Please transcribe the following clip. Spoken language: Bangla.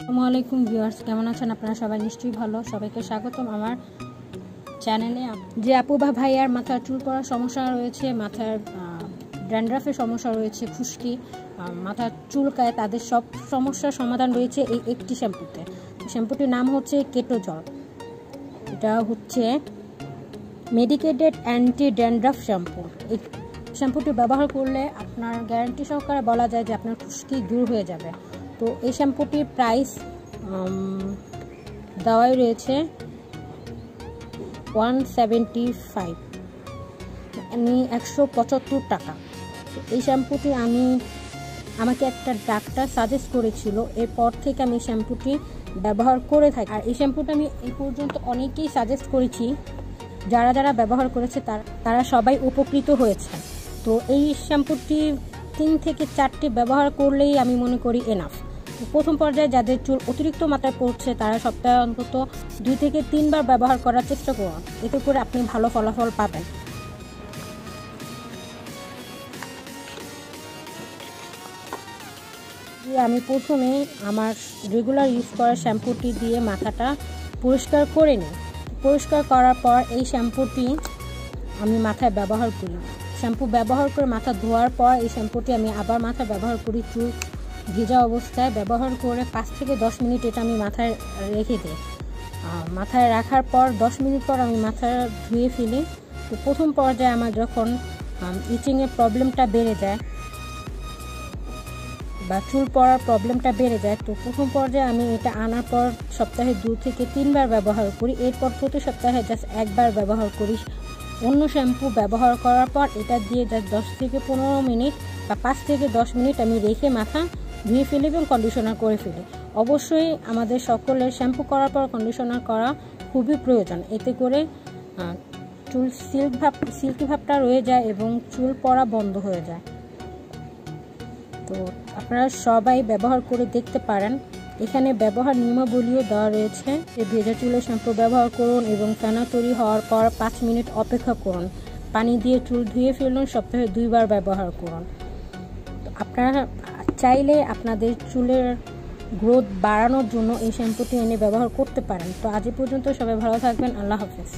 আসসালামু আলাইকুম ভিউয়ার্স, কেমন আছেন? আপনারা সবাই নিশ্চয়ই ভালো। সবাইকে স্বাগতম আমার চ্যানেলে। যে আপু বা ভাইয়ার মাথার চুল পড়ার সমস্যা রয়েছে, মাথার ড্যান্ড্রাফের সমস্যা রয়েছে, খুশকি মাথার চুলকায় তাদের সব সমস্যার সমাধান রয়েছে এই একটি শ্যাম্পুতে। শ্যাম্পুটির নাম হচ্ছে কেটো জল এটা হচ্ছে মেডিকেটেড অ্যান্টি ড্যান্ড্রাফ শ্যাম্পু এই শ্যাম্পুটি ব্যবহার করলে আপনার গ্যারান্টি সহকারে বলা যায় যে আপনার খুশকি দূর হয়ে যাবে। তো এই শ্যাম্পুটির প্রাইস দেওয়াই রয়েছে ওয়ান সেভেন্টি ফাইভ আমি একশো পঁচাত্তর টাকা। এই শ্যাম্পুটি আমি, আমাকে একটা ডাক্তার সাজেস্ট করেছিল, এরপর থেকে আমি শ্যাম্পুটি ব্যবহার করে থাকি। আর এই শ্যাম্পুটা আমি এই পর্যন্ত অনেকেই সাজেস্ট করেছি, যারা যারা ব্যবহার করেছে তারা তারা সবাই উপকৃত হয়েছে। তো এই শ্যাম্পুটি তিন থেকে চারটি ব্যবহার করলেই আমি মনে করি এনাফ প্রথম পর্যায়ে যাদের চুল অতিরিক্ত মাত্রায় পড়ছে, তারা সপ্তাহে অন্তত দুই থেকে তিনবার ব্যবহার করার চেষ্টা করুন। এতে করে আপনি ভালো ফলাফল পাবেন। আমি প্রথমে আমার রেগুলার ইউজ করা শ্যাম্পুটি দিয়ে মাথাটা পরিষ্কার করে নিই। পরিষ্কার করার পর এই শ্যাম্পুটি আমি মাথায় ব্যবহার করি। শ্যাম্পু ব্যবহার করে মাথা ধোয়ার পর এই শ্যাম্পুটি আমি আবার মাথায় ব্যবহার করি চুল ভেজা অবস্থায় ব্যবহার করে পাঁচ থেকে দশ মিনিট এটা আমি মাথায় রেখে দিই। মাথায় রাখার পর দশ মিনিট পর আমি মাথা ধুয়ে ফেলি। তো প্রথম পর্যায়ে আমার যখন ইচিংয়ের প্রবলেমটা বেড়ে যায় বা চুল পড়ার প্রবলেমটা বেড়ে যায়, তো প্রথম পর্যায়ে আমি এটা আনার পর সপ্তাহে দু থেকে তিনবার ব্যবহার করি। এরপর প্রতি সপ্তাহে জাস্ট একবার ব্যবহার করি। অন্য শ্যাম্পু ব্যবহার করার পর এটা দিয়ে জাস্ট দশ থেকে পনেরো মিনিট বা পাঁচ থেকে দশ মিনিট আমি রেখে মাথা ধুয়ে ফেলি এবং কন্ডিশনার করে ফেলি। অবশ্যই আমাদের সকলের শ্যাম্পু করার পর কন্ডিশনার করা খুবই প্রয়োজন। এতে করে চুল সিল্ক ভাব সিল্কি ভাবটা রয়ে যায় এবং চুল পড়া বন্ধ হয়ে যায়। তো আপনারা সবাই ব্যবহার করে দেখতে পারেন। এখানে ব্যবহার নিয়মাবলীও দেওয়া রয়েছে। যে ভেজা চুলে শ্যাম্পু ব্যবহার করুন এবং ফেনা তৈরি হওয়ার পর পাঁচ মিনিট অপেক্ষা করুন। পানি দিয়ে চুল ধুয়ে ফেলুন, সপ্তাহে দুইবার ব্যবহার করুন। আপনারা চাইলে আপনাদের চুলের গ্রোথ বাড়ানোর জন্য এই শ্যাম্পুটি এনে ব্যবহার করতে পারেন। তো আজ পর্যন্ত সবাই ভালো থাকবেন, আল্লাহ হাফেজ।